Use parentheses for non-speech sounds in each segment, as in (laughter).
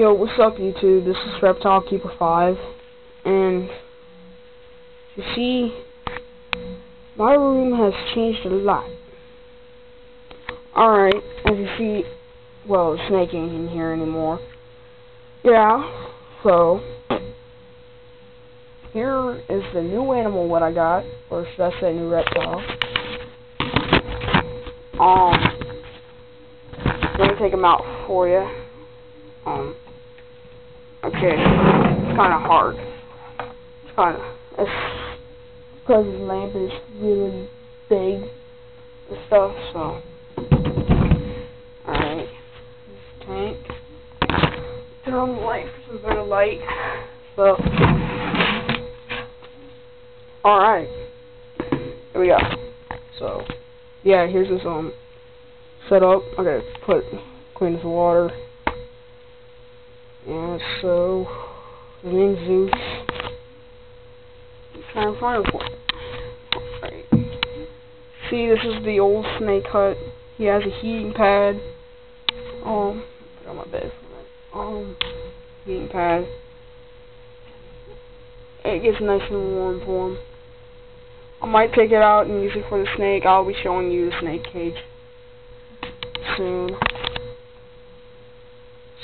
Yo, what's up YouTube? This is Reptile Keeper 5 and you see my room has changed a lot. Alright, as you see well snake ain't in here anymore. Yeah, so here is the new animal what I got, or should I say new reptile. Um let me take him out for you. Um, okay, it's kind of hard. It's kind of, it's because his lamp is really big and stuff, so. Alright, tank. Turn on the light for some better light. So, alright, here we go. So, yeah, here's this, um, setup. Gotta put, clean this water. And so, his name's Zeus. I'm trying to find. Alright. See, this is the old snake hut. He has a heating pad. Um, put on my bed for. Um, heating pad. It gets nice and warm for him. I might take it out and use it for the snake. I'll be showing you the snake cage soon.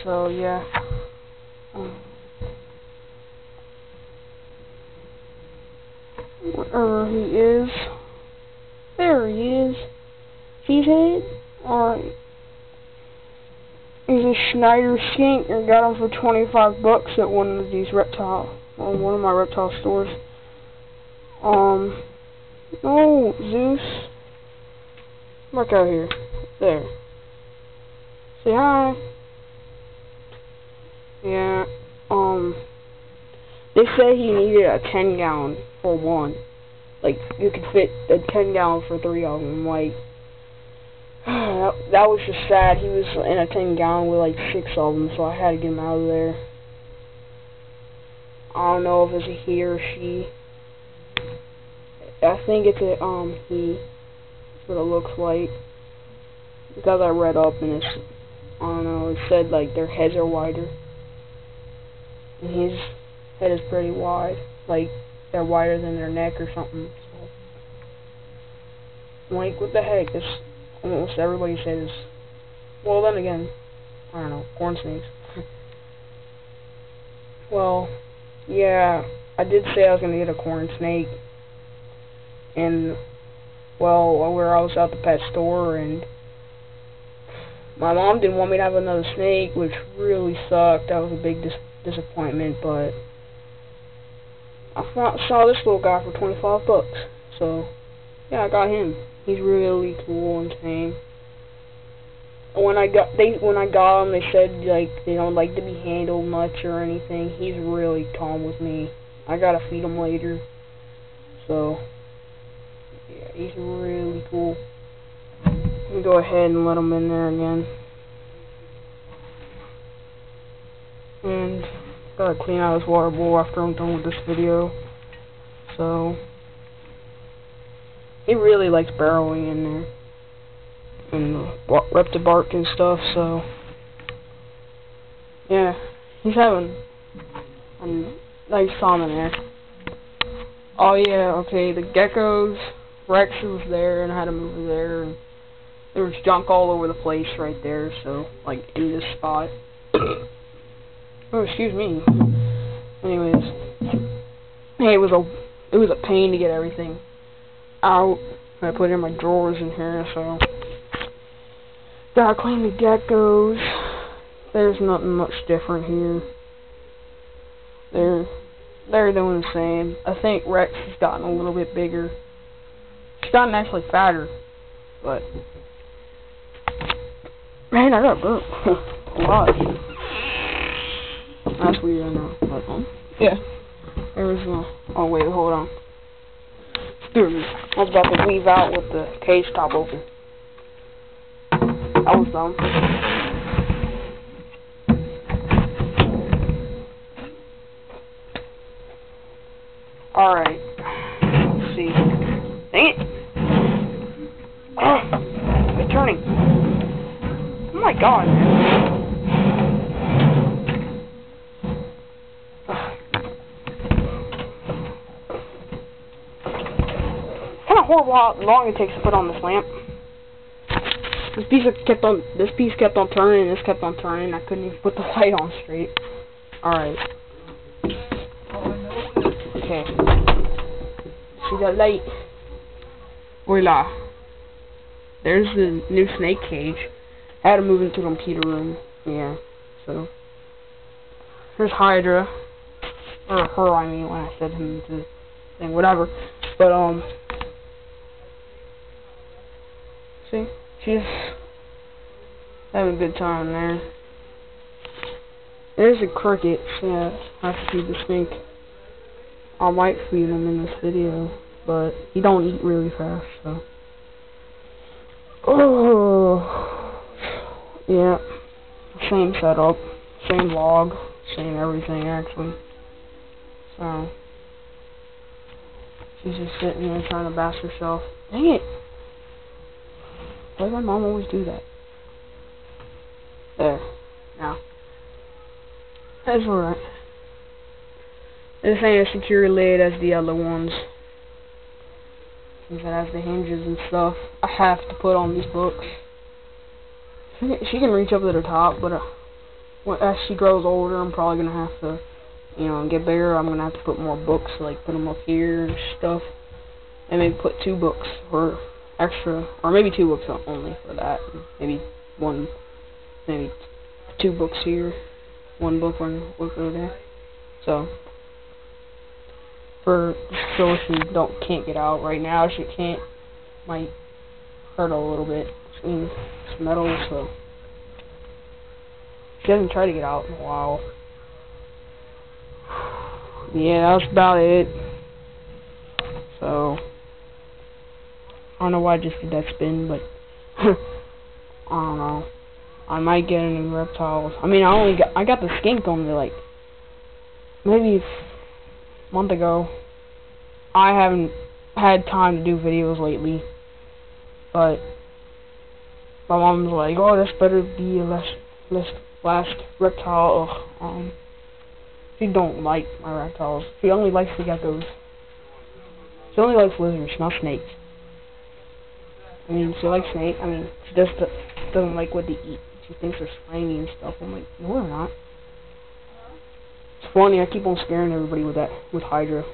So, yeah. Wherever he is. There he is. He's head. Alright. Uh, he's a Schneider skink. I got him for 25 bucks at one of these reptile, on one of my reptile stores. Um, oh, Zeus. Look out here. There. Say hi. Yeah, um, they said he needed a 10 gallon for one. Like, you could fit a 10 gallon for three of them. Like, (sighs) that, was just sad. He was in a 10 gallon with like six of them, so I had to get him out of there. I don't know if it's a he or she. I think it's a, um, he. That's what it looks like. Because I read up and it's, I don't know, it said like their heads are wider. And his head is pretty wide. Like, they're wider than their neck or something. So. Like, what the heck? This almost everybody says. Well, then again, I don't know, corn snakes. (laughs) well, yeah, I did say I was gonna get a corn snake. And, well, where I was at the pet store, and my mom didn't want me to have another snake, which really sucked. That was a big dis disappointment, but I saw this little guy for 25 bucks. So, yeah, I got him. He's really cool and tame. When I got they when I got him, they said like they don't like to be handled much or anything. He's really calm with me. I gotta feed him later. So, yeah, he's really cool. Go ahead and let him in there again. and gotta clean out his water bowl after I'm done with this video. So he really likes burrowing in there and the bark and stuff. So yeah, he's having a nice time in there. Oh yeah, okay, the geckos. Rex was there and I had to move there. There was junk all over the place right there. So like in this spot. (coughs) Oh, excuse me. Anyways, hey, it was a it was a pain to get everything out. I put it in my drawers in here, so gotta clean the geckos. There's nothing much different here. They're they're doing the same. I think Rex has gotten a little bit bigger. She's gotten actually fatter, but man, I got a lot. (laughs) That's weird, I know. But, um, yeah. Was. Oh, wait, hold on. Me. I was about to leave out with the cage top open. That was dumb. Alright. Let's see. god, man. Kind of horrible how long it takes to put on this lamp. This piece kept on, this piece kept on turning, this kept on turning. I couldn't even put the (laughs) light on straight. All right. Okay. See the light. Voila. There's the new snake cage. I had to move into the computer room. Yeah. So there's Hydra. Or her I mean when I said him to thing, whatever. But um See? She's having a good time there. There's a cricket, yeah, I to feed the snake. I might feed him in this video, but he don't eat really fast, so. Oh, yeah, same setup, same log, same everything actually. So, she's just sitting there trying to bash herself. Dang it! Why does my mom always do that? There. Now. That's alright. This ain't as secure lid as the other ones. Since it has the hinges and stuff. I have to put on these books. She can reach up to the top, but uh, as she grows older, I'm probably to have to, you know, get bigger. I'm to have to put more books, like put them up here and stuff. And maybe put two books for extra, or maybe two books only for that. Maybe one, maybe two books here, one book, one book over there. So, for so she don't can't get out right now, she can't might hurt a little bit. I mean, it's metal, so she hasn't tried to get out in a while. Yeah, that's about it. So. I don't know why I just did that spin, but (laughs) I don't know. I might get any reptiles. I mean, I only got I got the skink only like maybe a month ago. I haven't had time to do videos lately, but my mom's like, "Oh, this better be a last last last reptile." Ugh, um, she don't like my reptiles. She only likes the geckos. She only likes lizards, not snakes. I mean, she likes snake. I mean, she just doesn't like what they eat. She thinks they're slimy and stuff. I'm like, no, they're not. It's funny. I keep on scaring everybody with that, with Hydra.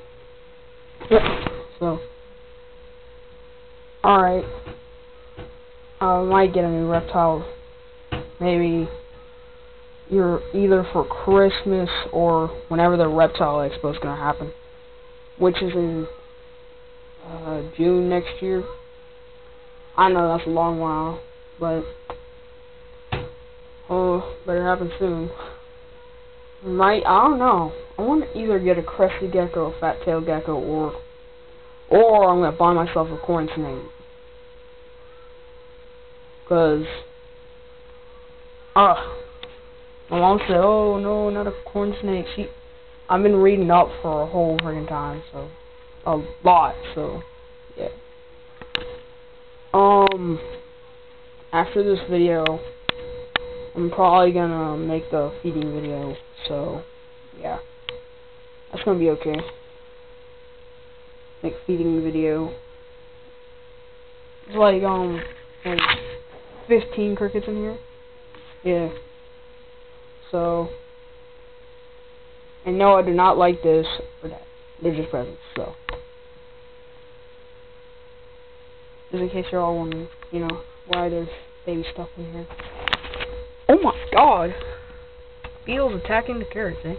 (laughs) so, alright. I might get a new reptile. Maybe you're either for Christmas or whenever the reptile expo is going to happen. Which is in uh, June next year. I know that's a long while, but oh, better happen soon. Might I don't know. I want to either get a crested gecko, a fat tail gecko, or or I'm gonna buy myself a corn snake. Cause ah, uh, my mom said, "Oh no, not a corn snake." She, I've been reading up for a whole freaking time, so a lot. So yeah. Um, after this video, I'm probably gonna make the feeding video, so, yeah. That's gonna be okay. Make feeding video. It's like, um, like 15 crickets in here. Yeah. So, and no, I do not like this or that. They're just presents, so. Just in case you're all wondering, you know, why there's baby stuff in here. Oh my god! Beetles attacking the carrots, eh?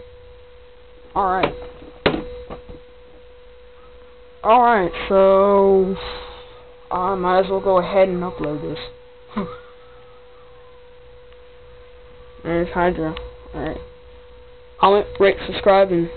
Alright. Alright, so... I might as well go ahead and upload this. There's Hydra. Alright. Comment, rate, subscribe, and